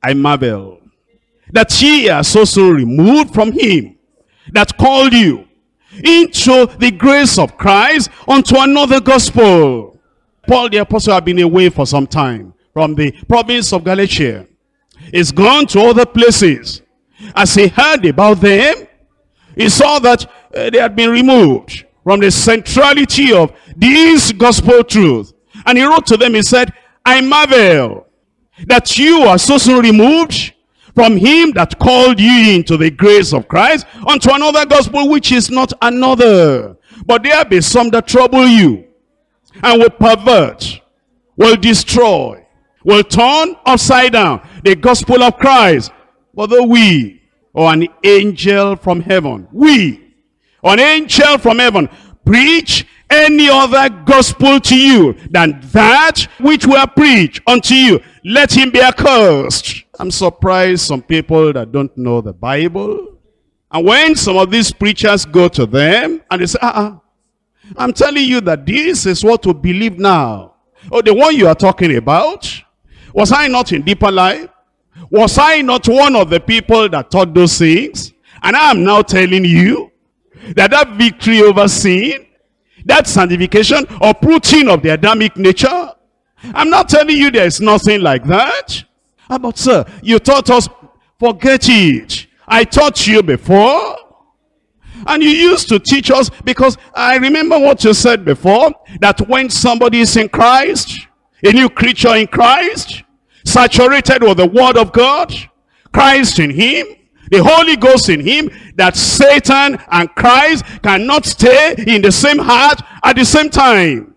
I marvel that ye are so so removed from him that called you into the grace of Christ unto another gospel. Paul the apostle had been away for some time from the province of Galatia. He's gone to other places. As he heard about them, he saw that uh, they had been removed from the centrality of this gospel truth. And he wrote to them, he said, I marvel that you are so soon removed from him that called you into the grace of Christ unto another gospel which is not another. But there be some that trouble you and will pervert, will destroy, will turn upside down the gospel of Christ. But though we, or an angel from heaven, we, or an angel from heaven, preach any other gospel to you than that which we preached unto you, let him be accursed. I'm surprised some people that don't know the Bible. And when some of these preachers go to them and they say, uh -uh, I'm telling you that this is what to believe now. Oh, the one you are talking about, was I not in deeper life? Was I not one of the people that taught those things? And I am now telling you that that victory over sin, that sanctification, uprooting of the Adamic nature, I'm not telling you there is nothing like that. Ah, How about, sir, you taught us, forget it. I taught you before. And you used to teach us, because I remember what you said before, that when somebody is in Christ, a new creature in Christ, saturated with the word of God, Christ in him, the Holy Ghost in him, that Satan and Christ cannot stay in the same heart at the same time.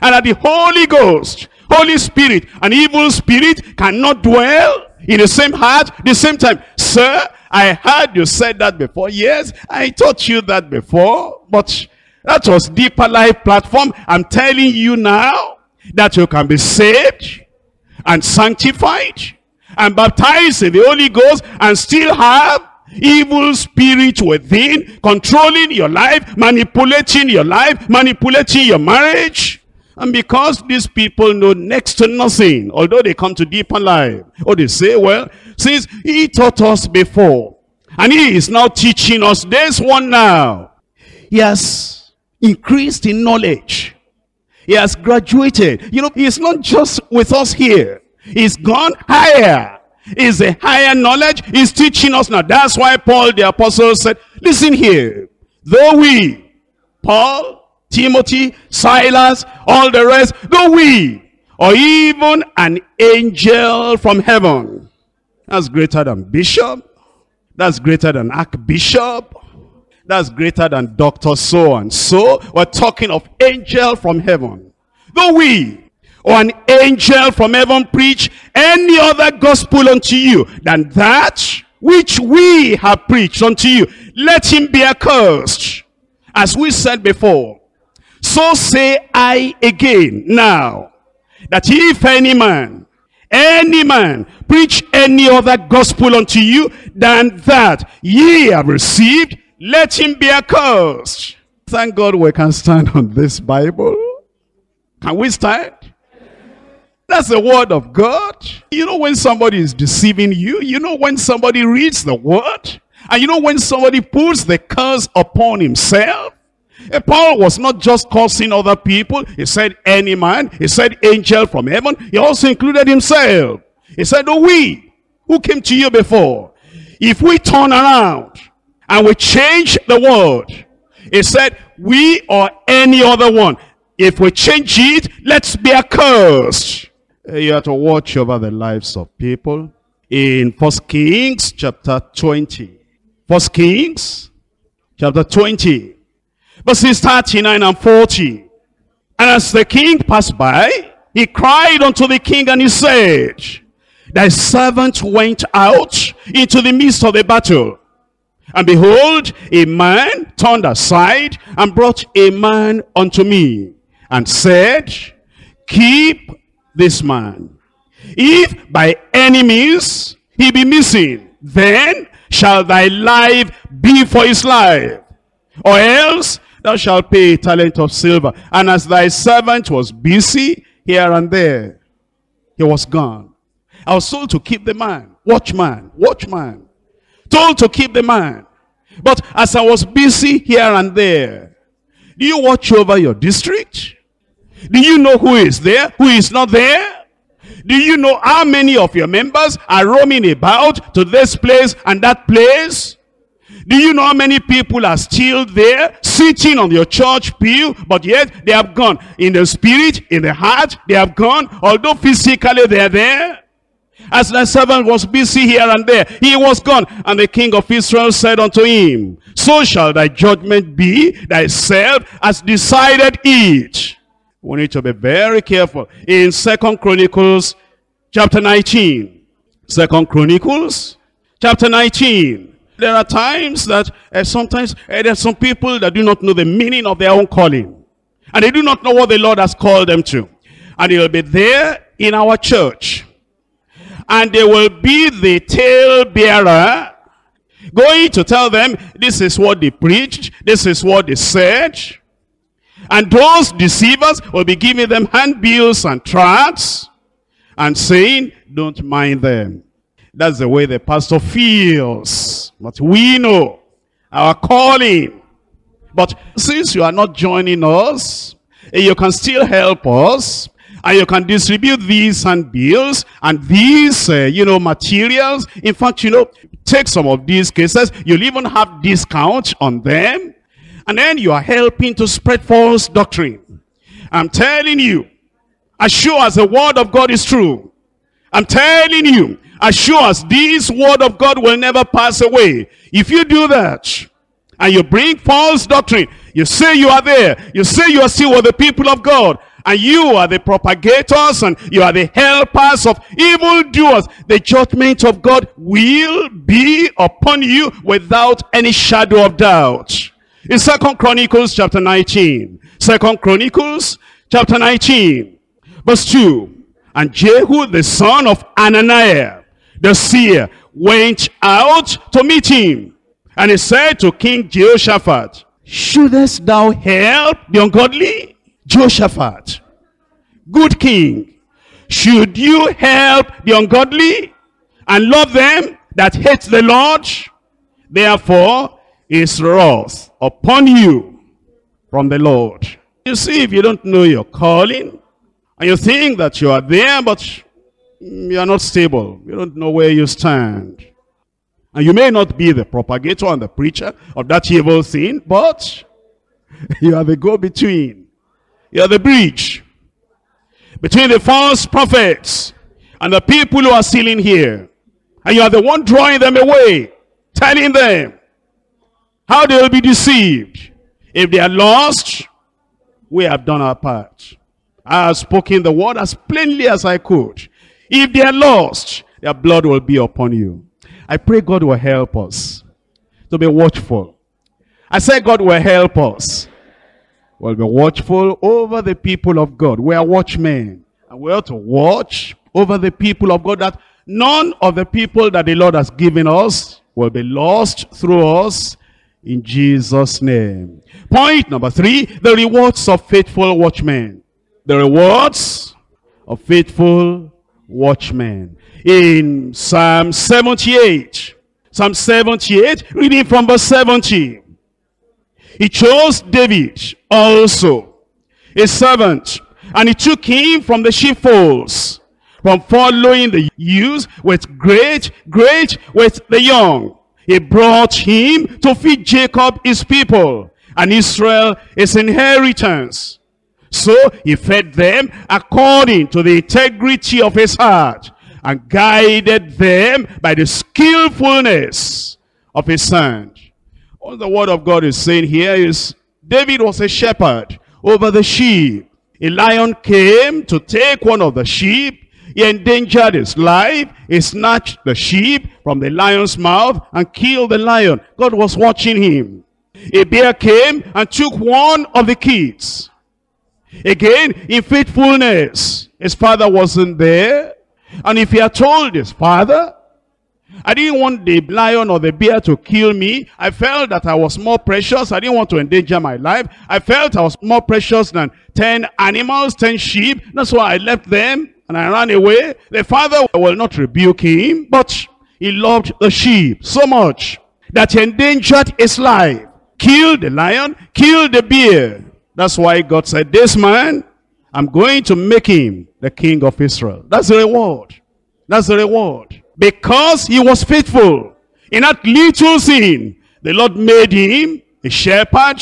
And that the Holy Ghost, Holy Spirit, and evil spirit cannot dwell in the same heart the same time. Sir, I heard you said that before. Yes, I taught you that before. But that was Deeper Life platform. I'm telling you now that you can be saved and sanctified and baptized in the Holy Ghost and still have evil spirit within controlling your life, manipulating your life, manipulating your marriage. And because these people know next to nothing, although they come to deeper life, or they say, well, since he taught us before, and he is now teaching us this one now, he has increased in knowledge. He has graduated. You know, he's not just with us here. He's gone higher. Is a higher knowledge. He's teaching us now. That's why Paul the apostle said, listen here. Though we, Paul, Timothy, Silas, all the rest, though we, or even an angel from heaven. That's greater than bishop. That's greater than archbishop. That's greater than doctor so and so. We're talking of angel from heaven. Though we, or an angel from heaven preach any other gospel unto you than that which we have preached unto you, let him be accursed. As we said before, so say I again now, that if any man, any man, preach any other gospel unto you than that ye have received, let him be accursed. Thank God we can stand on this Bible. Can we stand? That's the word of God. You know when somebody is deceiving you. You know when somebody reads the word. And you know when somebody puts the curse upon himself. Eh, Paul was not just cursing other people. He said any man. He said angel from heaven. He also included himself. He said, oh we, who came to you before, if we turn around and we change the word, he said, we or any other one, if we change it, let's be accursed. Uh, you have to watch over the lives of people. In First Kings chapter 20. First Kings chapter 20. Verses 39 and 40. And as the king passed by, he cried unto the king and he said, Thy servant went out into the midst of the battle. And behold, a man turned aside and brought a man unto me and said, Keep this man. If by any means he be missing, then shall thy life be for his life. Or else thou shalt pay a talent of silver. And as thy servant was busy here and there, he was gone. I was told to keep the man. Watchman, watchman. Told to keep the man. But as I was busy here and there, do you watch over your district? Do you know who is there, who is not there? Do you know how many of your members are roaming about to this place and that place? Do you know how many people are still there, sitting on your church pew, but yet they have gone. In the spirit, in the heart, they have gone, although physically they are there. As the servant was busy here and there, he was gone. And the king of Israel said unto him, So shall thy judgment be, thyself has decided it. We need to be very careful. In Second Chronicles chapter 19. Second Chronicles chapter 19. There are times that uh, sometimes uh, there are some people that do not know the meaning of their own calling. And they do not know what the Lord has called them to. And they will be there in our church. And they will be the tale bearer going to tell them this is what they preached, this is what they said. And those deceivers will be giving them handbills and tracts and saying, don't mind them. That's the way the pastor feels. But we know our calling. But since you are not joining us, you can still help us. And you can distribute these handbills and these, uh, you know, materials. In fact, you know, take some of these cases. You'll even have discount on them. And then you are helping to spread false doctrine. I'm telling you, as sure as the word of God is true, I'm telling you, as sure as this word of God will never pass away, if you do that, and you bring false doctrine, you say you are there, you say you are still with the people of God, and you are the propagators and you are the helpers of evildoers, the judgment of God will be upon you without any shadow of doubt. In Second Chronicles chapter 19, Second Chronicles chapter 19, verse 2, and Jehu the son of Hanani, the seer, went out to meet him. And he said to King Jehoshaphat, Shouldest thou help the ungodly? Jehoshaphat, good king, should you help the ungodly and love them that hate the Lord? Therefore, is wrath upon you from the Lord. You see, if you don't know your calling, and you think that you are there, but you are not stable. You don't know where you stand. And you may not be the propagator and the preacher of that evil thing, but you are the go-between. You are the bridge between the false prophets and the people who are still in here. And you are the one drawing them away, telling them how they will be deceived. If they are lost, we have done our part. I have spoken the word as plainly as I could. If they are lost, their blood will be upon you. I pray God will help us to be watchful. I say God will help us. We'll be watchful over the people of God. We are watchmen. And we ought to watch over the people of God that none of the people that the Lord has given us will be lost through us in Jesus' name. Point number three, the rewards of faithful watchmen the rewards of faithful watchmen. In Psalm 78, Psalm 78, reading from verse 70. He chose David also, a servant, and he took him from the sheepfolds, from following the ewes with great, great with the young. He brought him to feed Jacob his people, and Israel his inheritance. So he fed them according to the integrity of his heart and guided them by the skillfulness of his hand. What the word of God is saying here is David was a shepherd over the sheep. A lion came to take one of the sheep. He endangered his life. He snatched the sheep from the lion's mouth and killed the lion. God was watching him. A bear came and took one of the kids. Again, in faithfulness, his father wasn't there. And if he had told his father, I didn't want the lion or the bear to kill me. I felt that I was more precious. I didn't want to endanger my life. I felt I was more precious than 10 animals, 10 sheep. That's why I left them and I ran away. The father will not rebuke him, but he loved the sheep so much that he endangered his life. Killed the lion, killed the bear. That's why God said, this man, I'm going to make him the king of Israel. That's the reward. That's the reward. Because he was faithful in that little sin, the Lord made him a shepherd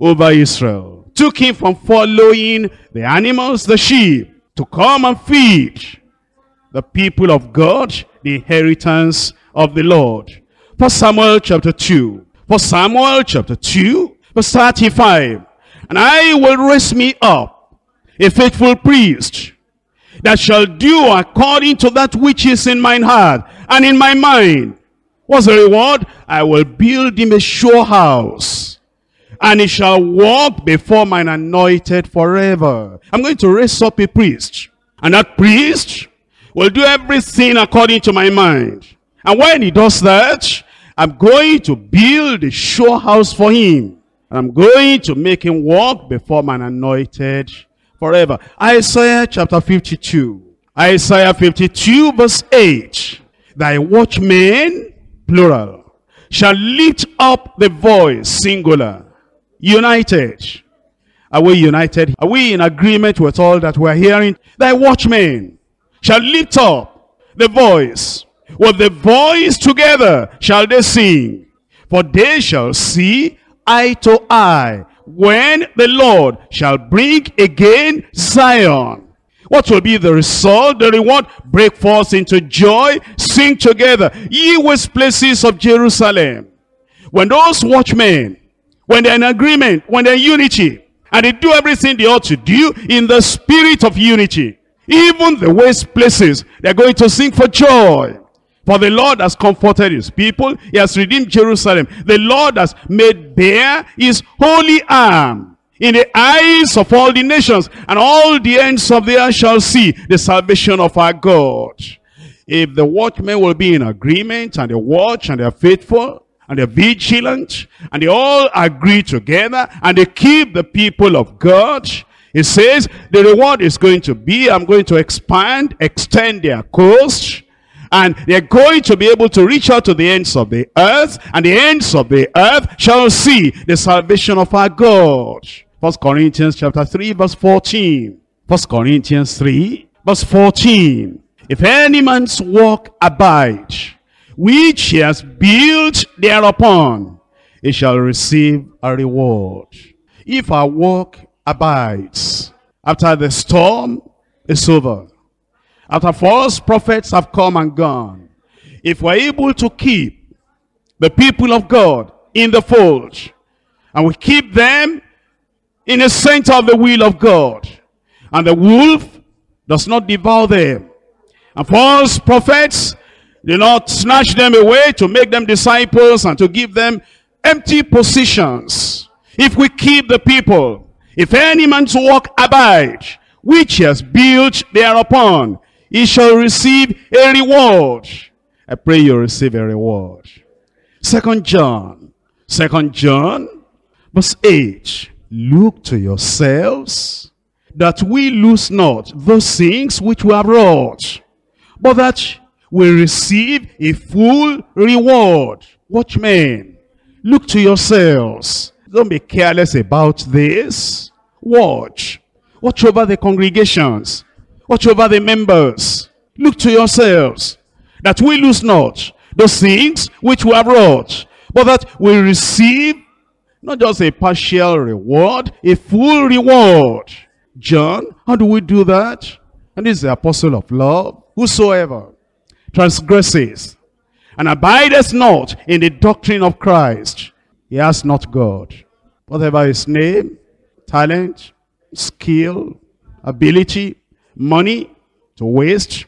over Israel. Took him from following the animals, the sheep, to come and feed the people of God, the inheritance of the Lord. For Samuel chapter 2. For Samuel chapter 2, verse 35. And I will raise me up a faithful priest that shall do according to that which is in mine heart and in my mind. What's the reward? I will build him a sure house and he shall walk before mine anointed forever. I'm going to raise up a priest and that priest will do everything according to my mind. And when he does that, I'm going to build a sure house for him. And I'm going to make him walk before mine anointed forever. Isaiah chapter 52. Isaiah 52 verse 8. Thy watchmen, plural, shall lift up the voice, singular, united. Are we united? Are we in agreement with all that we're hearing? Thy watchmen shall lift up the voice. With the voice together shall they sing. For they shall see eye to eye when the Lord shall bring again Zion. What will be the result, the reward? Break forth into joy, sing together, ye waste places of Jerusalem. When those watchmen, when they're in agreement, when they're in unity, and they do everything they ought to do in the spirit of unity, even the waste places, they're going to sing for joy. For the Lord has comforted his people. He has redeemed Jerusalem. The Lord has made bare his holy arm in the eyes of all the nations. And all the ends of the earth shall see the salvation of our God. If the watchmen will be in agreement and they watch and they're faithful and they're vigilant and they all agree together and they keep the people of God, it says the reward is going to be, I'm going to expand, extend their coast, and they're going to be able to reach out to the ends of the earth, and the ends of the earth shall see the salvation of our God. First Corinthians chapter 3, verse 14. First Corinthians 3, verse 14. If any man's work abide, which he has built thereupon, he shall receive a reward. If our work abides. After the storm is over. After false prophets have come and gone. If we're able to keep the people of God in the fold. And we keep them in the center of the will of God. And the wolf does not devour them. And false prophets do not snatch them away to make them disciples and to give them empty positions. If we keep the people if any man's work abide, which he has built thereupon, he shall receive a reward. I pray you receive a reward. Second John, Second John, verse 8. Look to yourselves, that we lose not those things which we have wrought, but that we receive a full reward. Watchmen, look to yourselves don't be careless about this. Watch. Watch over the congregations. Watch over the members. Look to yourselves that we lose not those things which we have wrought, but that we receive not just a partial reward, a full reward. John, how do we do that? And this is the apostle of love. Whosoever transgresses and abideth not in the doctrine of Christ, he has not God whatever his name, talent, skill, ability, money, to waste,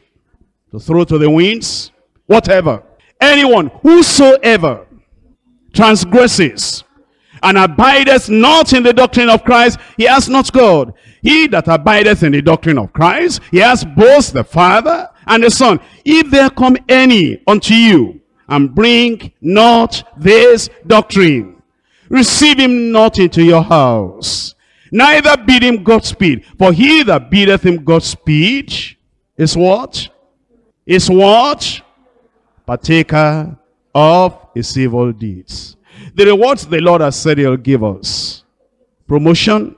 to throw to the winds, whatever. Anyone, whosoever transgresses and abideth not in the doctrine of Christ, he has not God. He that abideth in the doctrine of Christ, he has both the Father and the Son. If there come any unto you, and bring not this doctrine, receive him not into your house. Neither bid him Godspeed. For he that biddeth him Godspeed is what? Is what? Partaker of his evil deeds. The rewards the Lord has said he'll give us. Promotion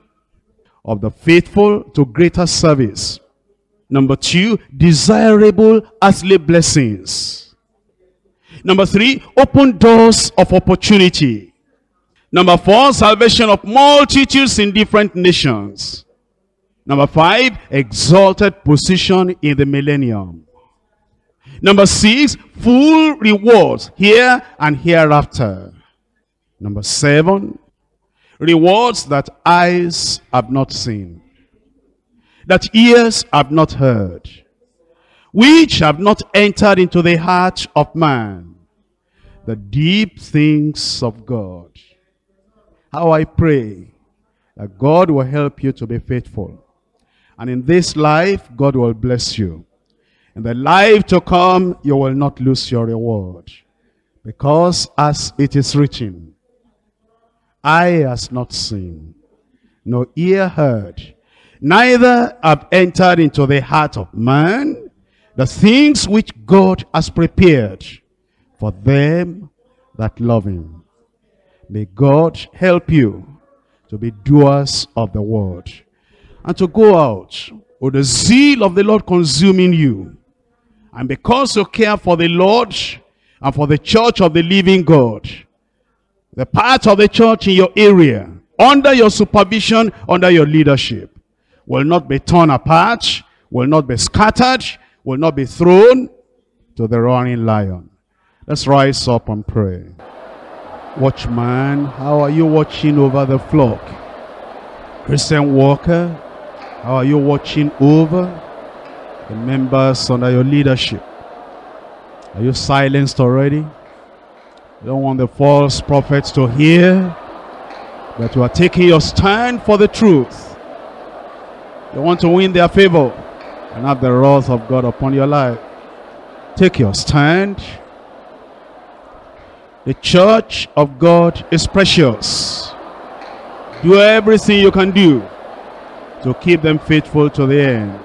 of the faithful to greater service. Number two, desirable earthly blessings. Number three, open doors of opportunity. Number four, salvation of multitudes in different nations. Number five, exalted position in the millennium. Number six, full rewards here and hereafter. Number seven, rewards that eyes have not seen, that ears have not heard, which have not entered into the heart of man, the deep things of God. How I pray that God will help you to be faithful. And in this life, God will bless you. In the life to come, you will not lose your reward. Because as it is written, eye has not seen, no ear heard, neither have entered into the heart of man the things which God has prepared for them that love him. May God help you to be doers of the word and to go out with the zeal of the Lord consuming you. And because you care for the Lord and for the church of the living God, the part of the church in your area, under your supervision, under your leadership, will not be torn apart, will not be scattered, will not be thrown to the roaring lion. Let's rise up and pray. Watchman, how are you watching over the flock? Christian Walker, how are you watching over the members under your leadership? Are you silenced already? You don't want the false prophets to hear that you are taking your stand for the truth. You want to win their favor and have the wrath of God upon your life. Take your stand. The church of God is precious. Do everything you can do to keep them faithful to the end.